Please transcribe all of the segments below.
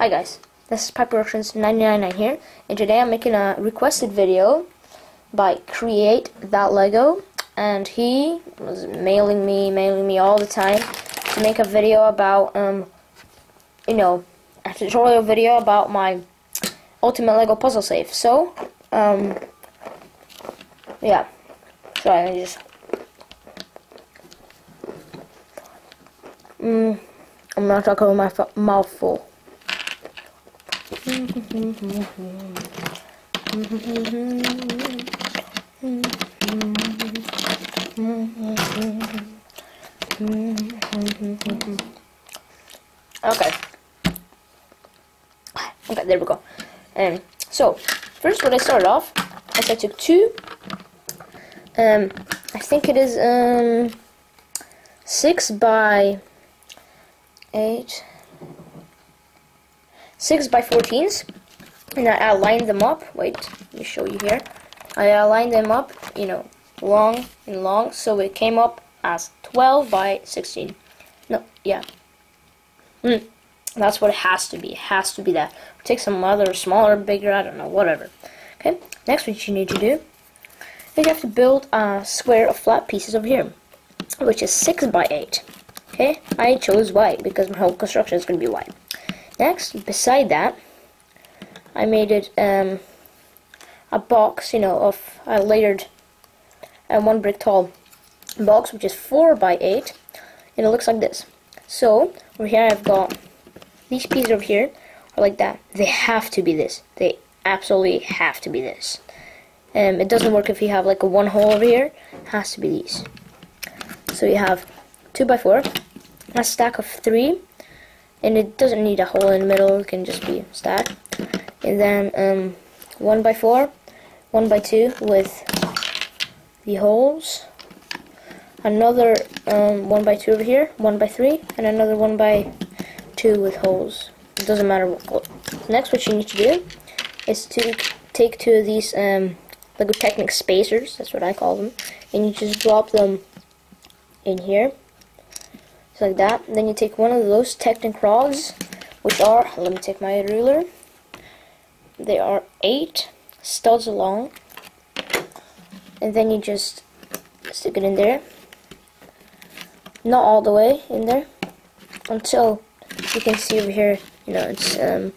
Hi guys, this is Pie Productions 999 here, and today I'm making a requested video by Create That Lego, and he was mailing me, mailing me all the time to make a video about, um, you know, a tutorial video about my Ultimate Lego Puzzle Safe. So, um, yeah, sorry, I just, mm, I'm not talking with my mouth full. Okay. Okay, there we go. Um, so, first what I started off is I took two, um, I think it is, um, six by eight, 6 by 14s and I aligned them up. Wait let me show you here. I aligned them up you know long and long so it came up as 12 by 16 no yeah. Mm, that's what it has to be. It has to be that. Take some other smaller bigger I don't know whatever. Okay next what you need to do is you have to build a square of flat pieces over here which is 6 by 8 okay I chose white because my whole construction is going to be white Next, beside that, I made it um, a box, you know, of a layered and one brick tall box, which is 4 by 8 and it looks like this. So, over here I've got these pieces over here are like that. They have to be this. They absolutely have to be this. Um, it doesn't work if you have like a one hole over here. It has to be these. So you have 2 by 4 a stack of 3 and it doesn't need a hole in the middle it can just be stacked. And then um, one by four one by two with the holes. Another um, one by two over here one by three and another one by two with holes. It doesn't matter what next what you need to do is to take two of these um, Lego Technic spacers that's what I call them and you just drop them in here like that. Then you take one of those Technic rods, which are, let me take my ruler, they are 8 studs long, and then you just stick it in there, not all the way in there, until you can see over here, you know, it's, um,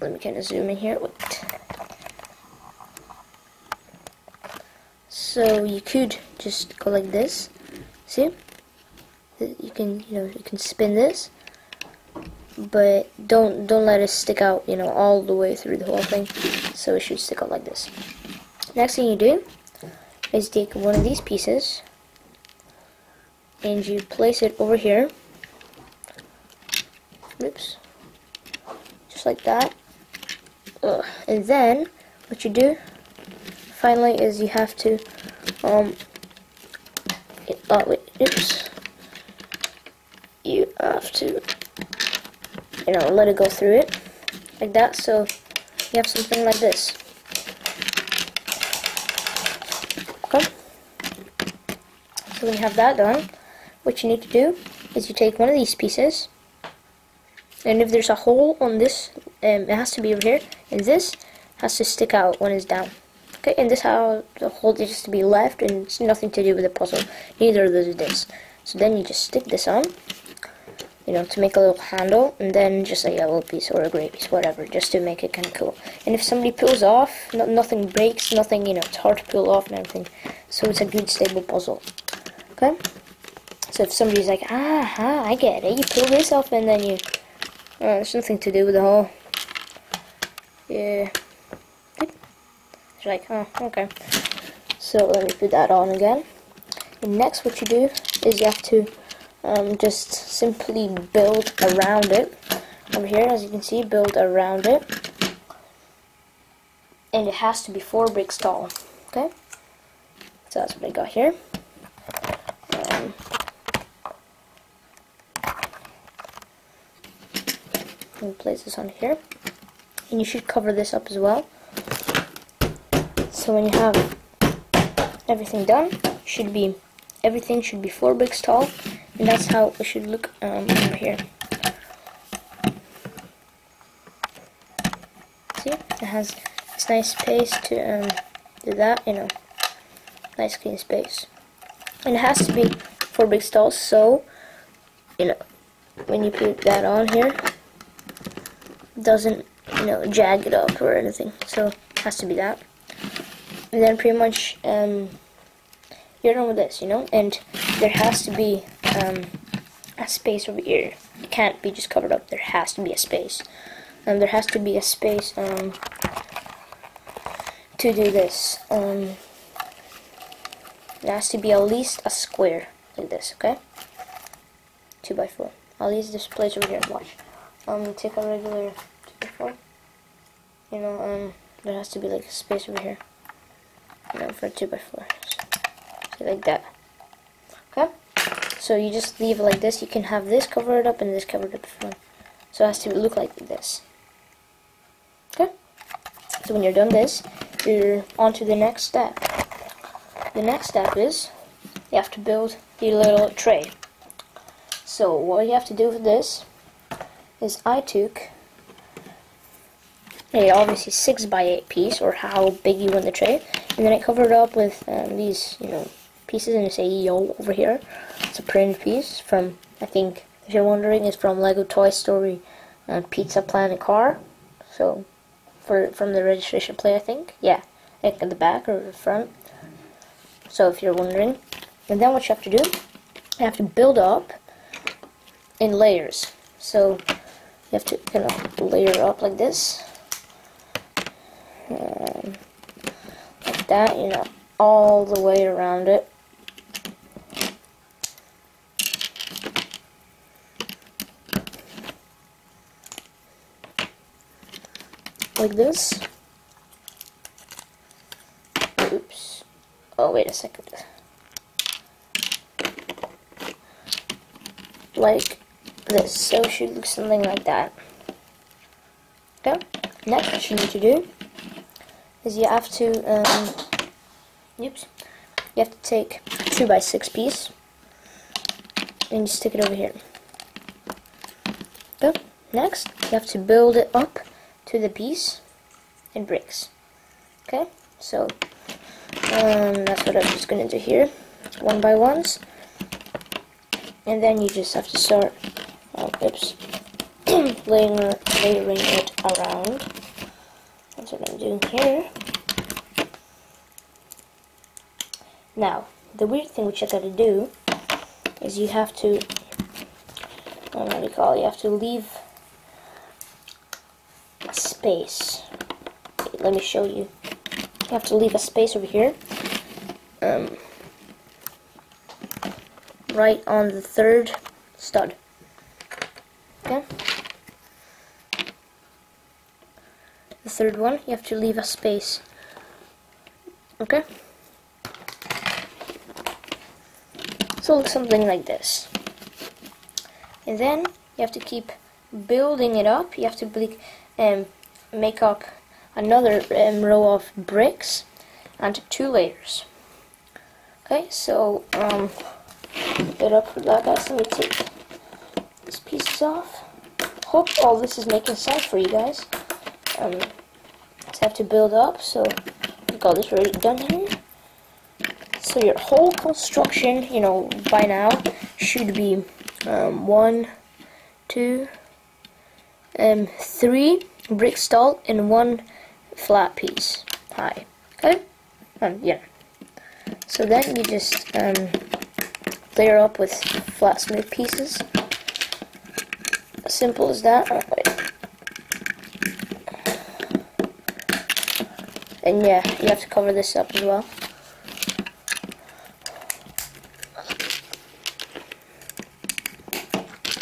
let me kind of zoom in here, Wait. so you could just go like this, see? You can you know you can spin this but don't don't let it stick out you know all the way through the whole thing. So it should stick out like this. Next thing you do is take one of these pieces and you place it over here. Oops. Just like that. Ugh. and then what you do finally is you have to um it, oh wait oops you have to, you know, let it go through it like that. So you have something like this. Okay. So when you have that done, what you need to do is you take one of these pieces, and if there's a hole on this, um, it has to be over here, and this has to stick out when it's down. Okay, and this how the hole is to be left, and it's nothing to do with the puzzle. Neither does this. So then you just stick this on, you know, to make a little handle, and then just a yellow piece or a gray piece, whatever, just to make it kind of cool. And if somebody pulls off, no, nothing breaks, nothing, you know, it's hard to pull off and everything. So it's a good stable puzzle. Okay? So if somebody's like, ah, ah I get it, you pull this off and then you, uh, there's nothing to do with the whole... Yeah. It's like, oh, okay. So let me put that on again. And next what you do is you have to um, just simply build around it. Over here as you can see build around it. And it has to be four bricks tall okay? So that's what I got here. Um, and place this on here. And you should cover this up as well. So when you have everything done should be everything should be four bricks tall and that's how it should look um, over here. See, it has this nice space to um, do that, you know, nice clean space. And it has to be for big stalls, so, you know, when you put that on here, doesn't, you know, jag it up or anything. So, it has to be that. And then pretty much, um, you're done with this, you know, and there has to be um, a space over here. It can't be just covered up. There has to be a space. And um, there has to be a space um, to do this. Um, there has to be at least a square like this, okay? Two by four. I'll use this place over here. Watch. Um, take a regular two by four. You know, um, there has to be like a space over here. You know, for two by four. See, like that. So you just leave it like this. You can have this covered up and this covered up. So it has to look like this. Okay? So when you're done this, you're on to the next step. The next step is you have to build the little tray. So what you have to do for this is I took a obviously 6 by 8 piece or how big you want the tray and then I covered up with um, these you know pieces and say yo over here. It's a print piece from I think if you're wondering it's from Lego Toy Story and Pizza Planet car. So for from the registration plate I think. Yeah like at the back or the front. So if you're wondering. And then what you have to do you have to build up in layers. So you have to kind of layer up like this. Um, like that you know all the way around it like this. Oops. Oh, wait a second. Like this. So it should look something like that. Okay. Next, what you need to do is you have to, um, oops, you have to take 2 by 6 piece and you stick it over here. Okay. Next, you have to build it up to the piece in bricks. Okay, so um, that's what I'm just to do here, one by ones. And then you just have to start, oh, oops, layering, layering it around. That's what I'm doing here. Now, the weird thing which you got to do is you have to, what do you call it, you have to leave space. let me show you. You have to leave a space over here. Um, right on the third stud. Okay? The third one, you have to leave a space. Okay? So something like this. And then you have to keep building it up. You have to um, make up another um, row of bricks and two layers. Okay, so um, get up for that guys. Let me take these pieces off. Hope all this is making sense for you guys. Um, just have to build up, so we got this already done here. So your whole construction, you know, by now should be um, one, two, um, three brick stall and one flat piece high. Okay? Um, yeah. So then you just um, layer up with flat smooth pieces. Simple as that. And yeah, you have to cover this up as well.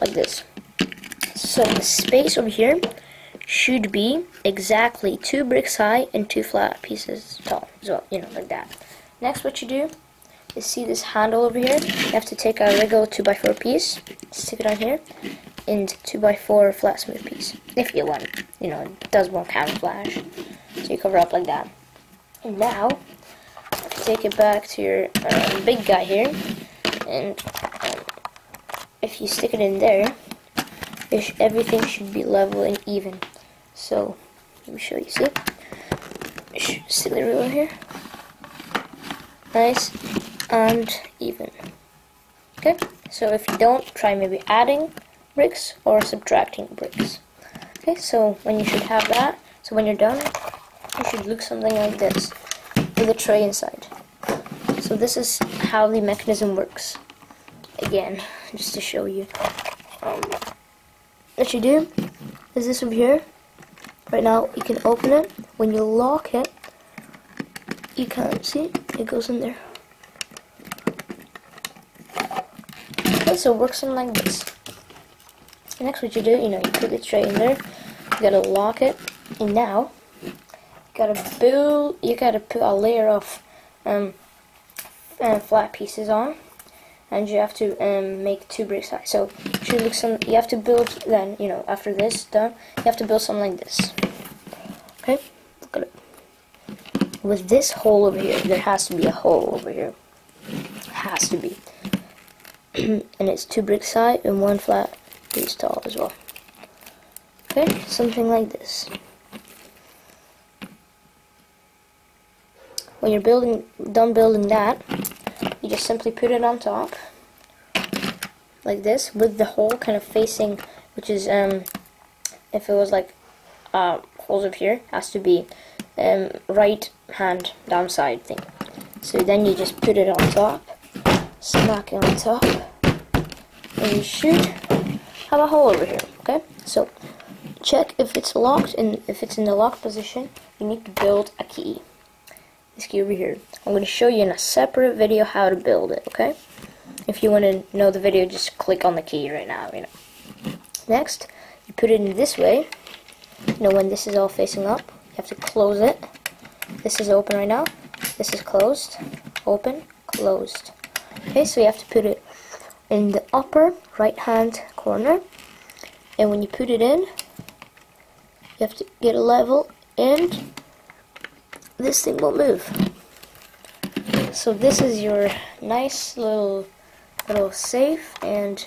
Like this. So the space over here should be exactly two bricks high and two flat pieces tall well, you know, like that. Next, what you do is see this handle over here. You have to take a regular 2x4 piece, stick it on here, and 2x4 flat smooth piece. If you want, you know, it does more camouflage. So you cover up like that. And now, take it back to your um, big guy here, and um, if you stick it in there, everything should be level and even. So Let me show you. See, Sh- silly ruler here. Nice and even. Okay, so if you don't, try maybe adding bricks or subtracting bricks. Okay, so when you should have that, so when you're done, it should look something like this with a tray inside. So this is how the mechanism works. Again, just to show you. Um, what you do is this over here. Right now, you can open it. When you lock it, you can't see it goes in there. Okay, so it works something like this. Next, what you do, you know, you put the tray in there. You gotta lock it, and now you gotta build. You gotta put a layer of um, uh, flat pieces on, and you have to um, make two bricks high. So should look some. You have to build. Then you know, after this done, you have to build something like this. Okay, look at it. With this hole over here, there has to be a hole over here. Has to be. and it's two bricks high and one flat piece tall as well. Okay, something like this. When you're building, done building that, you just simply put it on top, like this, with the hole kind of facing, which is, um, if it was like uh, holes up here, has to be um, right hand downside thing. So then you just put it on top, smack it on top, and you should have a hole over here. Okay, so check if it's locked and if it's in the locked position, you need to build a key. This key over here. I'm going to show you in a separate video how to build it. Okay, if you want to know the video, just click on the key right now. You know. Next, you put it in this way. You know when this is all facing up, you have to close it. This is open right now. This is closed. Open, closed. Okay, so you have to put it in the upper right hand corner. And when you put it in, you have to get a level and this thing won't move. So this is your nice little little safe and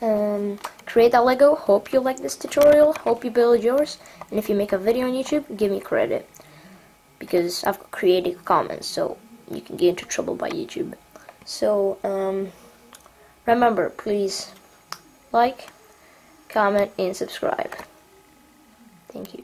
um, create that Lego. Hope you like this tutorial. Hope you build yours. And if you make a video on YouTube, give me credit. Because I've got Creative Commons, so you can get into trouble by YouTube. So, um, remember, please like, comment, and subscribe. Thank you.